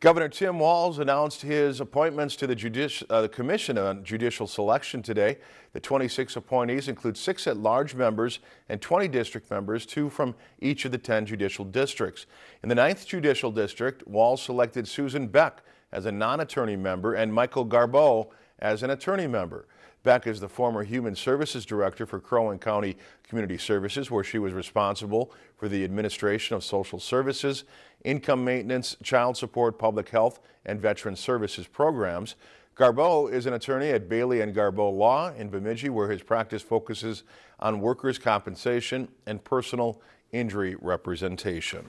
Governor Tim Walz announced his appointments to the, Judici uh, the Commission on Judicial Selection today. The 26 appointees include six at-large members and 20 district members, two from each of the 10 judicial districts. In the 9th Judicial District, Walz selected Susan Beck as a non-attorney member and Michael Garbeau as an attorney member. Beck is the former Human Services Director for Crow County Community Services, where she was responsible for the administration of social services, income maintenance, child support, public health, and veteran services programs. Garbeau is an attorney at Bailey and Garbeau Law in Bemidji, where his practice focuses on workers' compensation and personal injury representation.